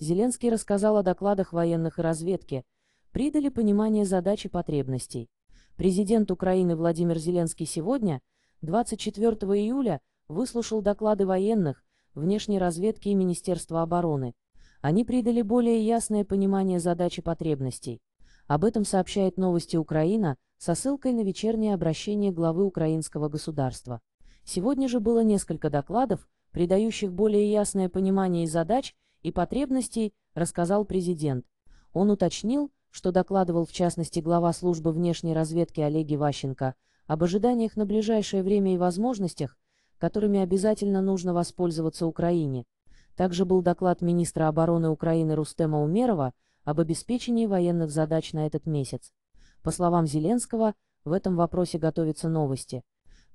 Зеленский рассказал о докладах военных и разведки, придали понимание задач и потребностей. Президент Украины Владимир Зеленский сегодня, 24 июля, выслушал доклады военных, внешней разведки и Министерства обороны. Они придали более ясное понимание задач и потребностей. Об этом сообщает «Новости Украина» со ссылкой на вечернее обращение главы украинского государства. Сегодня же было несколько докладов, придающих более ясное понимание задач и потребностей, рассказал президент. Он уточнил, что докладывал в частности глава службы внешней разведки Олег Иващенко об ожиданиях на ближайшее время и возможностях, которыми обязательно нужно воспользоваться Украине. Также был доклад министра обороны Украины Рустема Умерова об обеспечении военных задач на этот месяц. По словам Зеленского, в этом вопросе готовятся новости.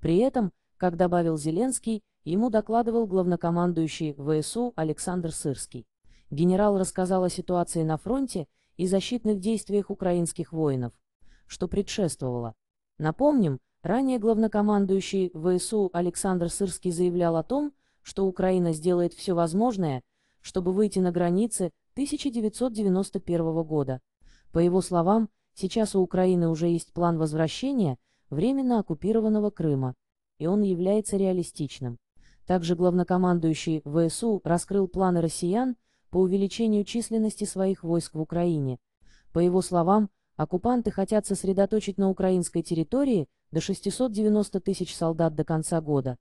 При этом, как добавил Зеленский, ему докладывал главнокомандующий ВСУ Александр Сырский. Генерал рассказал о ситуации на фронте и защитных действиях украинских воинов, что предшествовало. Напомним, ранее главнокомандующий ВСУ Александр Сырский заявлял о том, что Украина сделает все возможное, чтобы выйти на границы 1991 года. По его словам, сейчас у Украины уже есть план возвращения временно оккупированного Крыма, и он является реалистичным. Также главнокомандующий ВСУ раскрыл планы россиян по увеличению численности своих войск в Украине. По его словам, оккупанты хотят сосредоточить на украинской территории до 690 тысяч солдат до конца года.